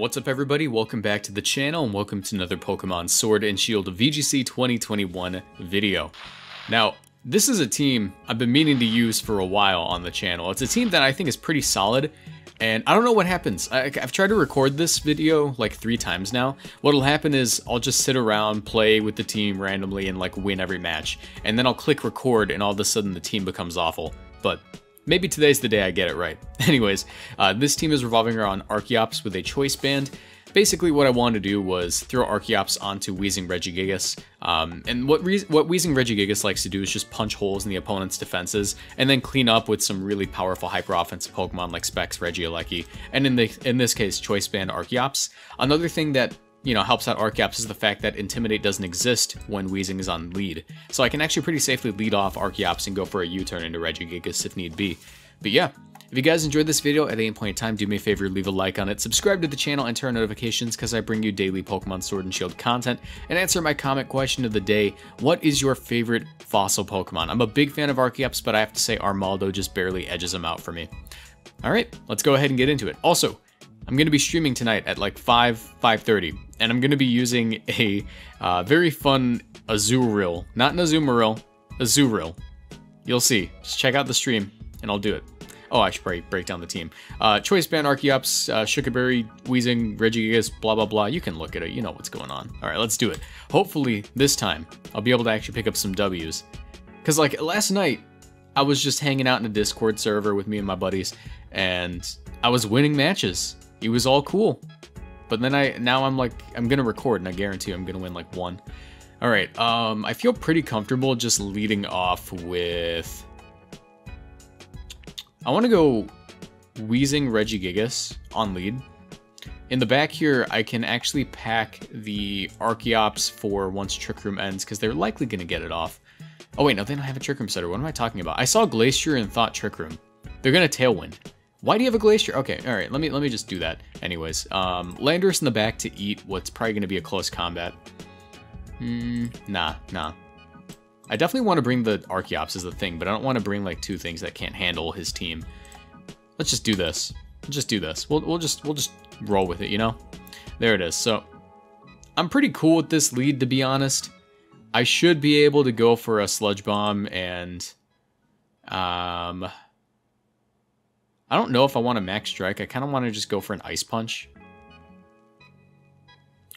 What's up everybody, welcome back to the channel and welcome to another Pokemon Sword and Shield VGC 2021 video. Now, this is a team I've been meaning to use for a while on the channel. It's a team that I think is pretty solid, and I don't know what happens. I, have tried to record this video like three times now. What'll happen is I'll just sit around, play with the team randomly, and like win every match. And then I'll click record, and all of a sudden the team becomes awful. But maybe today's the day I get it right. Anyways, uh, this team is revolving around Archeops with a Choice Band. Basically, what I wanted to do was throw Archeops onto Weezing Regigigas. Um, and what, what Weezing Regigigas likes to do is just punch holes in the opponent's defenses and then clean up with some really powerful hyper offensive Pokemon like Specs, Regieleki, and in, the, in this case, Choice Band Archeops. Another thing that you know, helps out Archeops is the fact that Intimidate doesn't exist when Weezing is on lead. So I can actually pretty safely lead off Archeops and go for a U-turn into Regigigas if need be. But yeah, if you guys enjoyed this video at any point in time, do me a favor, leave a like on it, subscribe to the channel, and turn on notifications because I bring you daily Pokemon Sword and Shield content, and answer my comment question of the day, what is your favorite fossil Pokemon? I'm a big fan of Archeops, but I have to say Armaldo just barely edges them out for me. Alright, let's go ahead and get into it. Also, I'm going to be streaming tonight at like 5, 5.30, and I'm going to be using a uh, very fun Azurill. Not an Azumarill, Azurill. You'll see. Just check out the stream, and I'll do it. Oh, I should probably break down the team. Uh, Choice Band, Archeops, uh, Weezing, Regigigas, blah, blah, blah. You can look at it. You know what's going on. All right, let's do it. Hopefully, this time, I'll be able to actually pick up some Ws. Because, like, last night, I was just hanging out in a Discord server with me and my buddies, and I was winning matches. It was all cool. But then I now I'm like I'm gonna record and I guarantee I'm gonna win like one. Alright, um I feel pretty comfortable just leading off with I wanna go Weezing Regigigas on lead. In the back here, I can actually pack the Archeops for once Trick Room ends, because they're likely going to get it off. Oh wait, no, they don't have a Trick Room setter. What am I talking about? I saw Glastrier and thought Trick Room. They're going to Tailwind. Why do you have a Glastrier? Okay, all right. Let me let me just do that. Anyways, um, Landorus in the back to eat what's probably going to be a close combat. Hmm, nah, nah. I definitely want to bring the Archeops as the thing, but I don't want to bring like two things that can't handle his team. Let's just do this. Let's just do this. We'll we'll just we'll just roll with it, you know. There it is. So I'm pretty cool with this lead, to be honest. I should be able to go for a Sludge Bomb and um. I don't know if I want a max strike. I kind of want to just go for an ice punch.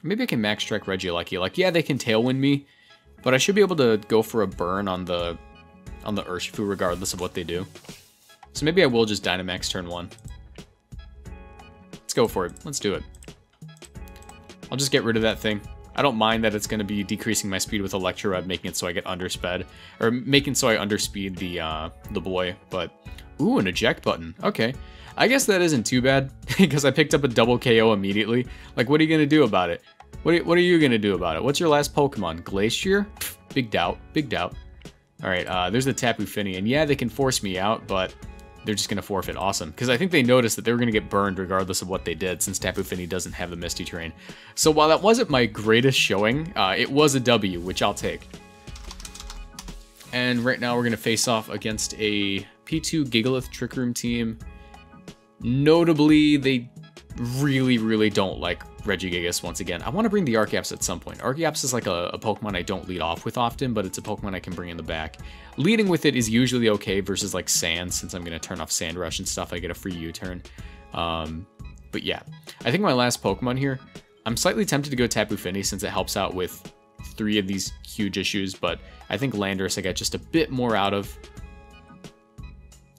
Maybe I can max strike Regieleki. Like, yeah, they can tailwind me, but I should be able to go for a burn on the on the Urshifu regardless of what they do. So maybe I will just Dynamax turn one. Let's go for it. Let's do it. I'll just get rid of that thing. I don't mind that it's going to be decreasing my speed with Electroweb, making it so I get undersped, or making so I underspeed the uh, the boy, but Ooh, an eject button. Okay. I guess that isn't too bad, because I picked up a double KO immediately. Like, what are you going to do about it? What are, what are you going to do about it? What's your last Pokemon? Glastrier? Big doubt. Big doubt. Alright, uh, there's the Tapu Fini. And yeah, they can force me out, but they're just going to forfeit. Awesome. Because I think they noticed that they were going to get burned regardless of what they did, since Tapu Fini doesn't have the Misty Terrain. So while that wasn't my greatest showing, uh, it was a W, which I'll take. And right now we're going to face off against a P2 Gigalith Trick Room team. Notably, they really, really don't like Regigigas once again. I want to bring the Archeops at some point. Archeops is like a, a, Pokemon I don't lead off with often, but it's a Pokemon I can bring in the back. Leading with it is usually okay versus like Sand, since I'm going to turn off Sand Rush and stuff. I get a free U-turn. Um, but yeah, I think my last Pokemon here, I'm slightly tempted to go Tapu Fini since it helps out with three of these huge issues, but I think Landorus I get just a bit more out of.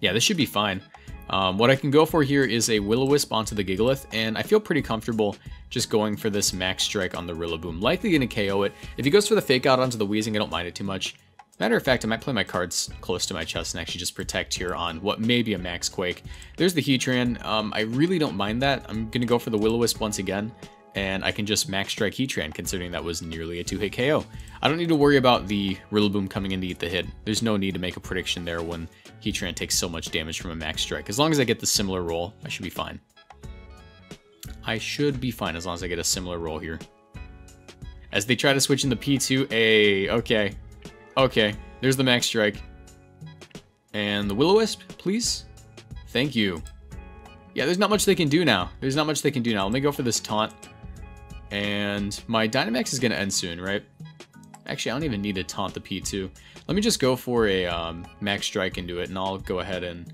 Yeah, this should be fine. Um, what I can go for here is a Will-O-Wisp onto the Gigalith, and I feel pretty comfortable just going for this Max Strike on the Rillaboom. Likely going to KO it. If he goes for the Fake Out onto the Weezing, I don't mind it too much. Matter of fact, I might play my cards close to my chest and actually just protect here on what may be a Max Quake. There's the Heatran. Um, I really don't mind that. I'm going to go for the Will-O-Wisp once again and I can just max strike Heatran considering that was nearly a 2-hit KO. I don't need to worry about the Rillaboom coming in to eat the hit. There's no need to make a prediction there when Heatran takes so much damage from a max strike. As long as I get the similar roll, I should be fine. I should be fine as long as I get a similar roll here. As they try to switch in the P2, a okay. Okay, there's the max strike. And the Will-O-Wisp, please? Thank you. Yeah, there's not much they can do now. There's not much they can do now. Let me go for this taunt. And my Dynamax is going to end soon, right? Actually, I don't even need to taunt the P2. Let me just go for a um, Max Strike into it, and I'll go ahead and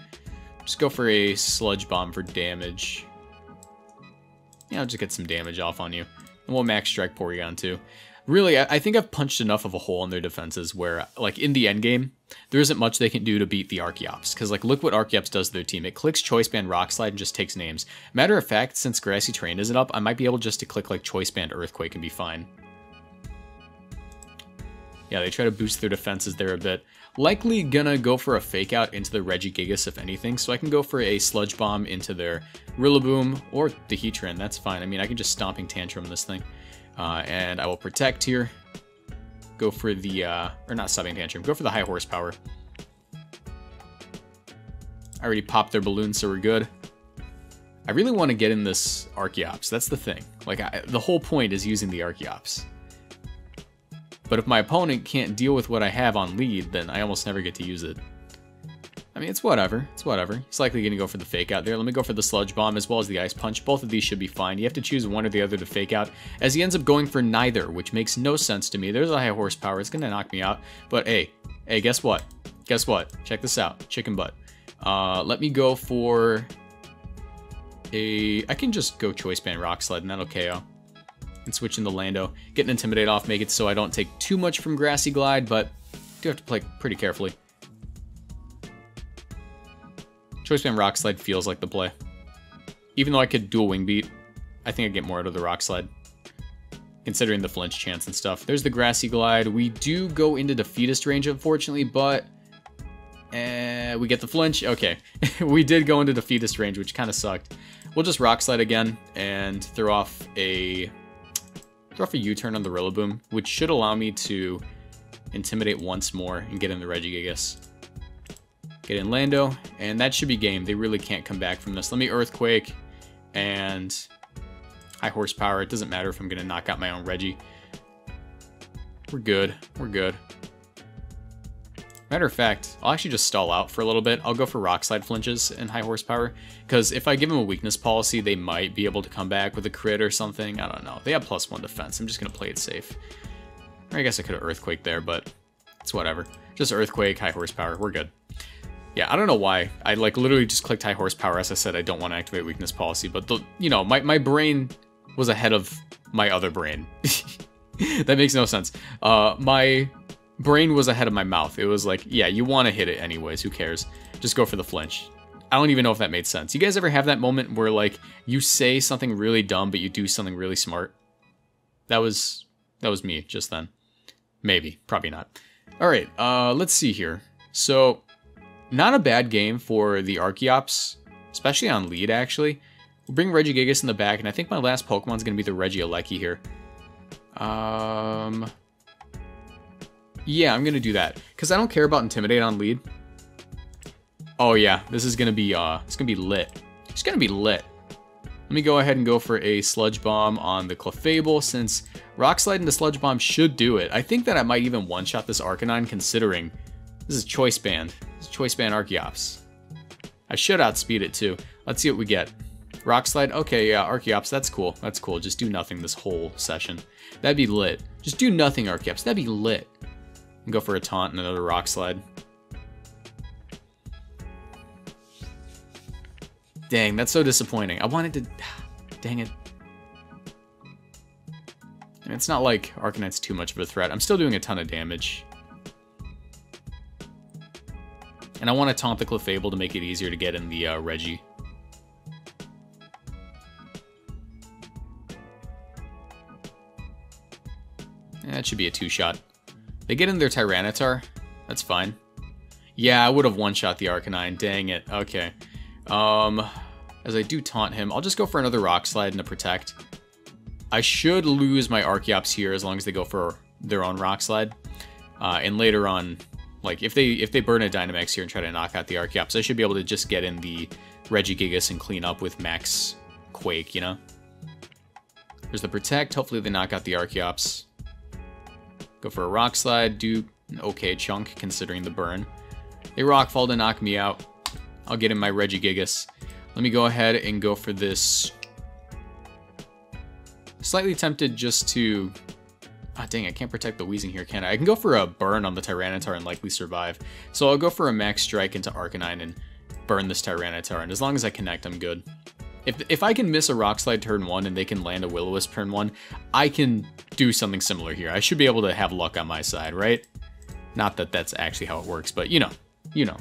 just go for a Sludge Bomb for damage. Yeah, I'll just get some damage off on you. And we'll Max Strike Porygon2. Really, I, I think I've punched enough of a hole in their defenses where, like, in the end game, there isn't much they can do to beat the Archeops. Because, like, look what Archeops does to their team. It clicks Choice Band Rock Slide and just takes names. Matter of fact, since Grassy Terrain isn't up, I might be able just to click, like, Choice Band Earthquake and be fine. Yeah, they try to boost their defenses there a bit. Likely gonna go for a fake out into the Regigigas if anything, so I can go for a Sludge Bomb into their Rillaboom or the Heatran, that's fine. I mean, I can just Stomping Tantrum this thing. Uh, and I will Protect here. Go for the, uh, or not Stomping Tantrum, go for the High Horsepower. I already popped their balloon, so we're good. I really want to get in this Archeops, that's the thing. Like, I, the whole point is using the Archeops. But if my opponent can't deal with what I have on lead, then I almost never get to use it. I mean, it's whatever. It's whatever. He's likely going to go for the fake out there. Let me go for the Sludge Bomb as well as the Ice Punch. Both of these should be fine. You have to choose one or the other to fake out, as he ends up going for neither, which makes no sense to me. There's a high horsepower. It's going to knock me out. But hey, hey, guess what? Guess what? Check this out. Chicken butt. Uh, let me go for a... I can just go Choice Band Rock Slide, and that'll KO and switch Lando. Get an Intimidate off, make it so I don't take too much from Grassy Glide, but do have to play pretty carefully. Choice Band Rock Slide feels like the play. Even though I could dual Wing Beat, I think I'd get more out of the Rock Slide. Considering the flinch chance and stuff. There's the Grassy Glide. We do go into Defeatist range, unfortunately, but... Uh, we get the flinch. Okay. we did go into Defeatist range, which kind of sucked. We'll just Rock Slide again and throw off a off a U-turn on the Rillaboom, which should allow me to intimidate once more and get in the Regigigas. Get in Lando, and that should be game. They really can't come back from this. Let me Earthquake and high horsepower. It doesn't matter if I'm going to knock out my own Reggie. We're good. We're good. Matter of fact, I'll actually just stall out for a little bit. I'll go for Rock Slide flinches and high horsepower, because if I give them a weakness policy, they might be able to come back with a crit or something. I don't know. They have plus one defense. I'm just going to play it safe. Or I guess I could have Earthquake there, but it's whatever. Just Earthquake, high horsepower. We're good. Yeah, I don't know why. I like literally just clicked high horsepower. As I said, I don't want to activate weakness policy, but the, you know, my, my brain was ahead of my other brain. that makes no sense. Uh, my brain was ahead of my mouth. It was like, yeah, you want to hit it anyways. Who cares? Just go for the flinch. I don't even know if that made sense. You guys ever have that moment where like you say something really dumb but you do something really smart? That was that was me just then. Maybe, probably not. All right, uh, let's see here. So, not a bad game for the Archeops, especially on lead actually. We'll bring Regigigas in the back, and I think my last Pokemon's gonna be the Regieleki here. Um, yeah, I'm gonna do that. Because I don't care about Intimidate on lead. Oh yeah, this is gonna be uh it's gonna be lit. It's gonna be lit. Let me go ahead and go for a Sludge Bomb on the Clefable, since Rock Slide into Sludge Bomb should do it. I think that I might even one-shot this Arcanine, considering this is Choice Band. This is Choice Band Archeops. I should outspeed it too. Let's see what we get. Rock Slide, okay, yeah, Archeops, that's cool. That's cool. Just do nothing this whole session. That'd be lit. Just do nothing, Archeops. That'd be lit. And go for a taunt and another rock slide. Dang, that's so disappointing. I wanted to... Dang it. It's not like Arcanine's too much of a threat. I'm still doing a ton of damage. And I want to taunt the Clefable to make it easier to get in the uh, Reggie. that should be a two-shot. They get in their Tyranitar. That's fine. Yeah, I would have one-shot the Arcanine. Dang it. Okay. Um, as I do taunt him, I'll just go for another Rock Slide and a Protect. I should lose my Archeops here as long as they go for their own Rock Slide. Uh, and later on, like, if they if they burn a Dynamax here and try to knock out the Archeops, I should be able to just get in the Regigigas and clean up with Max Quake, you know? There's the Protect. Hopefully they knock out the Archeops. Go for a rock slide, do an okay chunk considering the burn. A rock fall to knock me out. I'll get in my Regigigas. Let me go ahead and go for this. Slightly tempted just to... Ah, dang, I can't protect the Weezing here, can I? I can go for a burn on the Tyranitar and likely survive. So I'll go for a max strike into Arcanine and burn this Tyranitar, and as long as I connect, I'm good. If, if I can miss a Rock Slide turn 1 and they can land a Will-O-Wisp turn 1, I can do something similar here. I should be able to have luck on my side, right? Not that that's actually how it works, but you know, you know.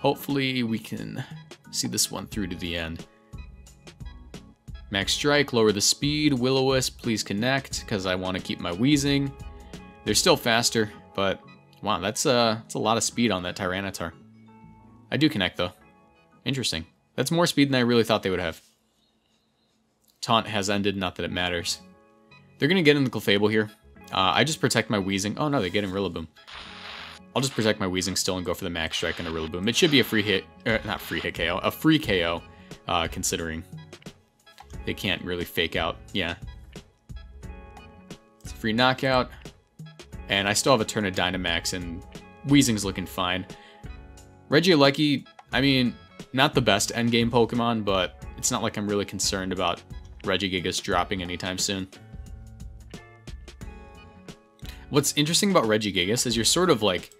Hopefully we can see this one through to the end. Max Strike, lower the speed. Will-O-Wisp, please connect, because I want to keep my Weezing. They're still faster, but wow, that's, uh, that's a lot of speed on that Tyranitar. I do connect, though. Interesting. That's more speed than I really thought they would have. Taunt has ended, not that it matters. They're going to get in the Clefable here. Uh, I just protect my Weezing. Oh no, they get in Rillaboom. I'll just protect my Weezing still and go for the Max Strike and a Rillaboom. It should be a free hit, er, not free hit KO, a free KO, uh, considering they can't really fake out. Yeah. It's a free knockout. And I still have a turn of Dynamax, and Weezing's looking fine. Reggie Regieleki, I mean, not the best endgame Pokemon, but it's not like I'm really concerned about Regigigas dropping anytime soon. What's interesting about Regigigas is you're sort of like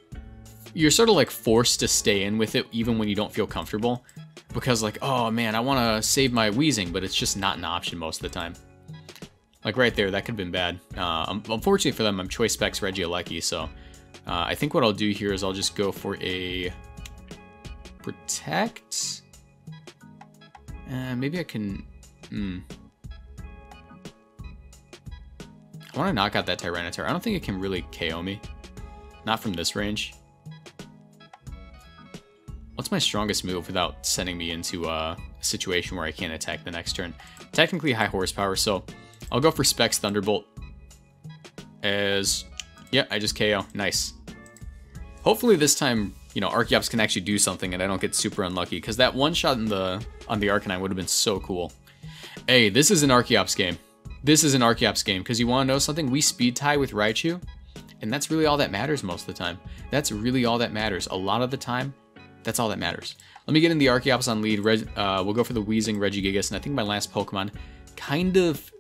you're sort of like forced to stay in with it even when you don't feel comfortable because like oh man I want to save my Weezing but it's just not an option most of the time like right there that could have been bad uh, unfortunately for them I'm choice specs Regieleki so uh, I think what I'll do here is I'll just go for a protect uh, maybe I can hmm I want to knock out that Tyranitar. I don't think it can really KO me. Not from this range. What's my strongest move without sending me into a situation where I can't attack the next turn? Technically high horsepower, so I'll go for Specs Thunderbolt. As, yeah, I just KO. Nice. Hopefully this time, you know, Archeops can actually do something and I don't get super unlucky, because that one shot in the on the Arcanine would have been so cool. Hey, this is an Archeops game. This is an Archeops game, because you want to know something? We speed tie with Raichu, and that's really all that matters most of the time. That's really all that matters. A lot of the time, that's all that matters. Let me get in the Archeops on lead. Reg, uh, we'll go for the Weezing Regigigas, and I think my last Pokemon kind of...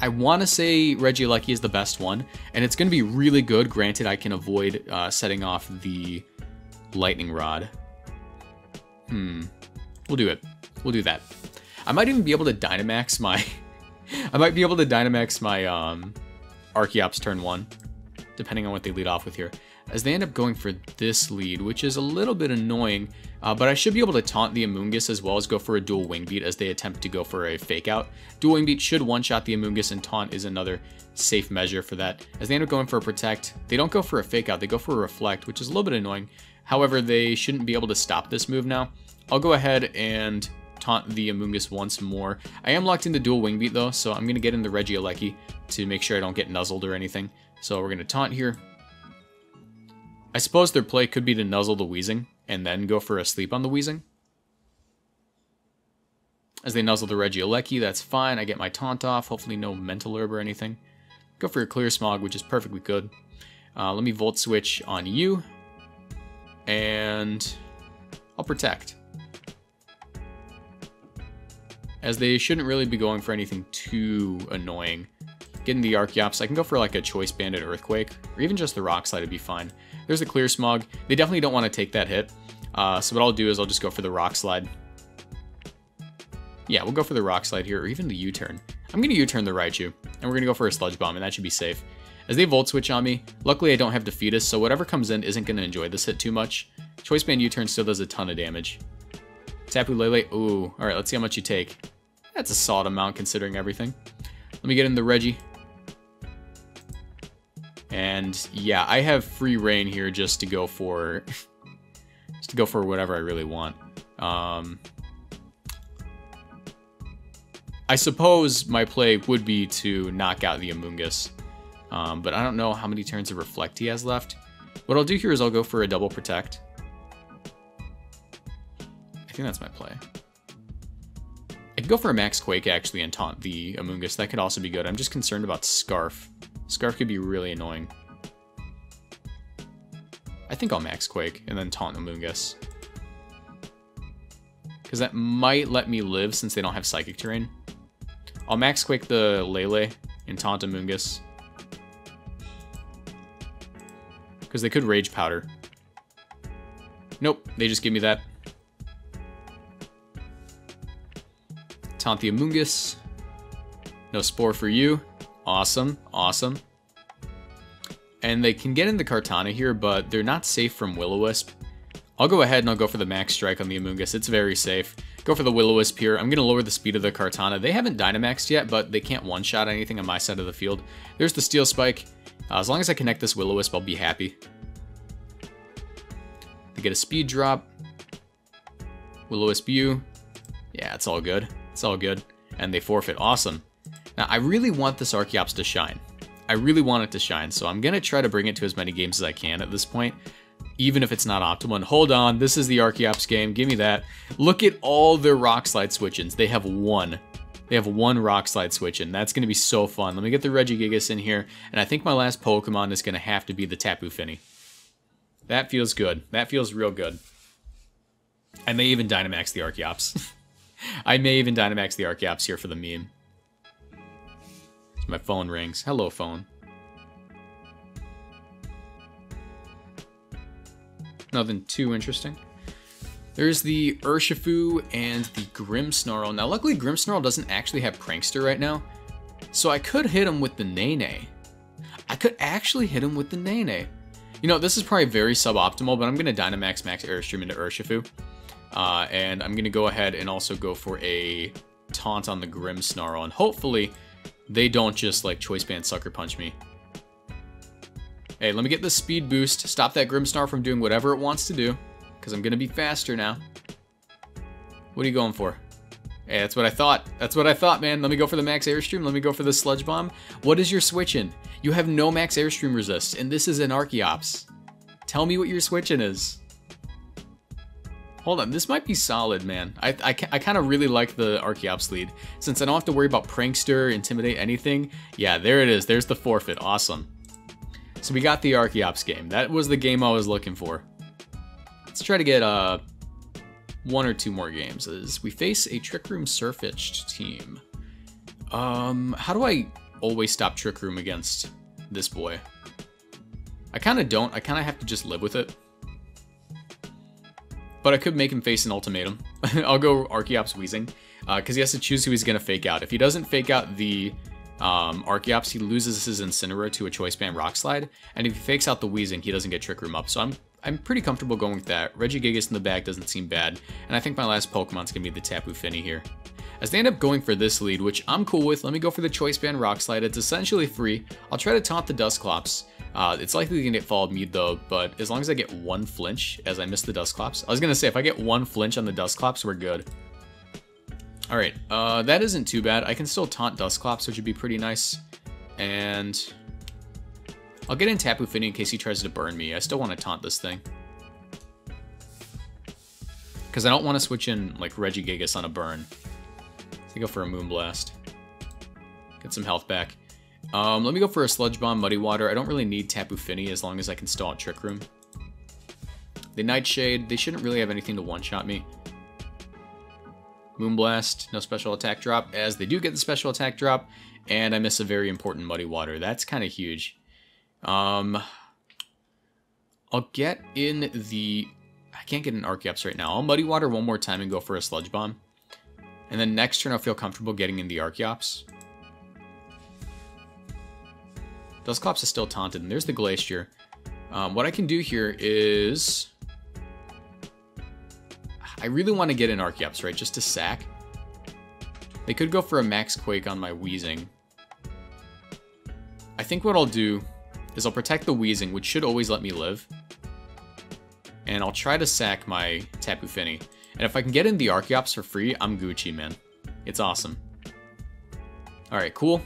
I want to say Regieleki is the best one, and it's going to be really good. Granted, I can avoid uh, setting off the Lightning Rod. Hmm. We'll do it. We'll do that. I might even be able to Dynamax my I might be able to Dynamax my um, Archeops turn one, depending on what they lead off with here. As they end up going for this lead, which is a little bit annoying, uh, but I should be able to taunt the Amoonguss as well as go for a dual Wing Beat as they attempt to go for a Fake Out. Dual Wing Beat should one-shot the Amoonguss and taunt is another safe measure for that. As they end up going for a Protect, they don't go for a Fake Out, they go for a Reflect, which is a little bit annoying. However, they shouldn't be able to stop this move now. I'll go ahead and taunt the Amoonguss once more. I am locked into dual wing beat though, so I'm going to get in the Regieleki to make sure I don't get nuzzled or anything. So we're going to taunt here. I suppose their play could be to nuzzle the Weezing and then go for a sleep on the Weezing. As they nuzzle the Regieleki, that's fine. I get my taunt off. Hopefully no mental herb or anything. Go for your clear smog, which is perfectly good. Uh, let me volt switch on you. And I'll protect as they shouldn't really be going for anything too annoying. Getting the Archeops, I can go for like a Choice Banded Earthquake, or even just the Rock Slide would be fine. There's a Clear Smog. They definitely don't want to take that hit, uh, so what I'll do is I'll just go for the Rock Slide. Yeah, we'll go for the Rock Slide here, or even the U-Turn. I'm going to U-Turn the Raichu, and we're going to go for a Sludge Bomb, and that should be safe. As they Volt Switch on me, luckily I don't have Defeatist, so whatever comes in isn't going to enjoy this hit too much. Choice Band U-Turn still does a ton of damage. Tapu Lele, ooh, alright, let's see how much you take. That's a solid amount considering everything. Let me get in the Reggie. And yeah, I have free reign here just to go for just to go for whatever I really want. Um, I suppose my play would be to knock out the Amoonguss. Um, but I don't know how many turns of Reflect he has left. What I'll do here is I'll go for a double protect. I think that's my play. I could go for a Max Quake actually and taunt the Amoonguss. That could also be good. I'm just concerned about Scarf. Scarf could be really annoying. I think I'll Max Quake and then taunt Amoonguss. Because that might let me live since they don't have Psychic Terrain. I'll Max Quake the Lele and Taunt Amoonguss. Because they could Rage Powder. Nope, they just give me that. Taunt the. No Spore for you. Awesome, awesome. And they can get in the Kartana here, but they're not safe from Will-O-Wisp. I'll go ahead and I'll go for the Max Strike on the Amoonguss. It's very safe. Go for the Will-O-Wisp here. I'm going to lower the speed of the Kartana. They haven't Dynamaxed yet, but they can't one-shot anything on my side of the field. There's the Steel Spike. Uh, as long as I connect this Will-O-Wisp, I'll be happy. They get a speed drop. Will-O-Wisp U. Yeah, it's all good. It's all good. And they forfeit. Awesome. Now, I really want this Archeops to shine. I really want it to shine, so I'm going to try to bring it to as many games as I can at this point, even if it's not optimal. And hold on, this is the Archeops game. Give me that. Look at all their Rock Slide switch-ins. They have one. They have one Rock Slide switch-in. That's going to be so fun. Let me get the Regigigas in here, and I think my last Pokemon is going to have to be the Tapu Fini. That feels good. That feels real good. I may even Dynamax the Archeops. I may even Dynamax the Archeops here for the meme. My phone rings. Hello, phone. Nothing too interesting. There's the Urshifu and the Grimmsnarl. Now, luckily, Grimmsnarl doesn't actually have Prankster right now, so I could hit him with the Nene. I could actually hit him with the Nene. You know, this is probably very suboptimal, but I'm going to Dynamax Max Airstream into Urshifu. Uh, and I'm going to go ahead and also go for a Taunt on the Grimmsnarl, and hopefully they don't just like choice band sucker punch me. Hey, let me get the speed boost. Stop that Grimmsnarl from doing whatever it wants to do. Because I'm going to be faster now. What are you going for? Hey, that's what I thought. That's what I thought, man. Let me go for the max airstream. Let me go for the sludge bomb. What is your switching? You have no max airstream resist, and this is an Archeops. Tell me what your switching is. Hold on, this might be solid, man. I, I, I kind of really like the Archeops lead. Since I don't have to worry about Prankster, Intimidate, anything. Yeah, there it is. There's the forfeit. Awesome. So we got the Archeops game. That was the game I was looking for. Let's try to get uh, one or two more games. As we face a Trick Room Sirfetch'd team. Um, how do I always stop Trick Room against this boy? I kind of don't. I kind of have to just live with it. But I could make him face an ultimatum. I'll go Archeops Weezing, because uh, he has to choose who he's going to fake out. If he doesn't fake out the um, Archeops, he loses his Incineroar to a Choice Band Rock Slide, and if he fakes out the Weezing, he doesn't get Trick Room up. So I'm I'm pretty comfortable going with that. Regigigas in the back doesn't seem bad, and I think my last Pokemon's to be the Tapu Fini here. As they end up going for this lead, which I'm cool with, let me go for the Choice Band Rock Slide. It's essentially free. I'll try to taunt the Dusclops. Uh, it's likely gonna get followed me though, but as long as I get one flinch as I miss the Dusclops. I was to say, if I get one flinch on the Dusclops, we're good. Alright, uh, that isn't too bad. I can still taunt Dusclops, which would be pretty nice. And I'll get in Tapu Fini in case he tries to burn me. I still want to taunt this thing. Because I don't want to switch in like Regigigas on a burn. Let's go for a Moonblast. Get some health back. Um, let me go for a Sludge Bomb, Muddy Water. I don't really need Tapu Fini as long as I can stall Trick Room. The Nightshade, they shouldn't really have anything to one-shot me. Moonblast, no special attack drop, as they do get the special attack drop, and I miss a very important Muddy Water. That's kind of huge. Um, I'll get in the... I can't get an Archeops right now. I'll Muddy Water one more time and go for a Sludge Bomb. And then next turn I'll feel comfortable getting in the Archeops. Dusclops is still taunted, and there's the Glastrier. Um, what I can do here is... I really want to get an Archeops, right? Just to sack. They could go for a Max Quake on my Weezing. I think what I'll do is I'll protect the Weezing, which should always let me live. And I'll try to sack my Tapu Fini. And if I can get in the Archeops for free, I'm Gucci, man. It's awesome. Alright, cool.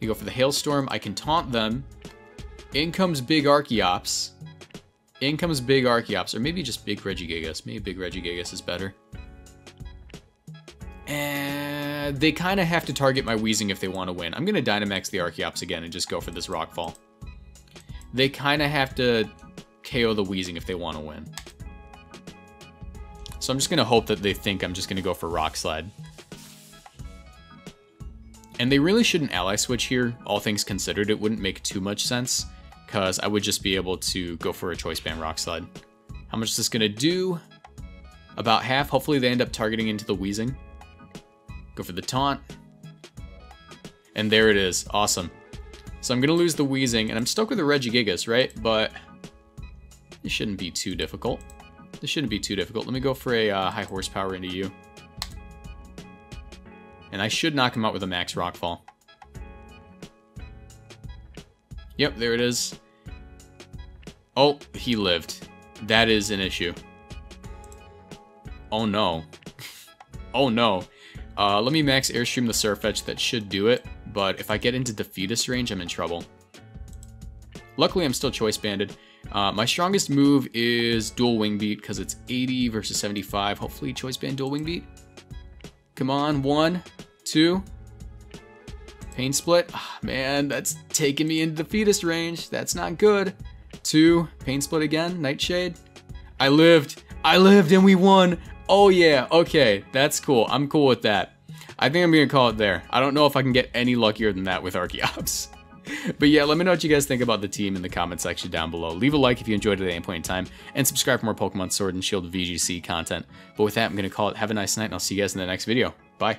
You go for the Hailstorm. I can taunt them. In comes Big Archeops. In comes Big Archeops. Or maybe just Big Regigigas. Maybe Big Regigigas is better. And they kind of have to target my Weezing if they want to win. I'm going to Dynamax the Archeops again and just go for this Rockfall. They kind of have to KO the Weezing if they want to win. So I'm just going to hope that they think I'm just going to go for Rock Slide. And they really shouldn't ally switch here, all things considered. It wouldn't make too much sense, because I would just be able to go for a Choice Band Rock Slide. How much is this going to do? About half. Hopefully they end up targeting into the Weezing. Go for the taunt. And there it is. Awesome. So I'm going to lose the Weezing, and I'm stuck with the Regigigas, right? But it shouldn't be too difficult. This shouldn't be too difficult. Let me go for a uh, high horsepower into you. And I should knock him out with a max rockfall. Yep, there it is. Oh, he lived. That is an issue. Oh no. oh no. Uh, let me max airstream the Sirfetch. That should do it. But if I get into Defeatist range, I'm in trouble. Luckily, I'm still choice banded. Uh, my strongest move is dual wing beat because it's 80 versus 75. Hopefully, choice band dual wing beat. Come on, one, two. Pain split. Oh, man, that's taking me into Defeatist range. That's not good. Two, pain split again, Nightshade. I lived. I lived and we won. Oh yeah, okay, that's cool. I'm cool with that. I think I'm gonna call it there. I don't know if I can get any luckier than that with Archeops. but yeah, let me know what you guys think about the team in the comment section down below. Leave a like if you enjoyed it at any point in time, and subscribe for more Pokemon Sword and Shield VGC content. But with that, I'm gonna call it have a nice night, and I'll see you guys in the next video. Bye.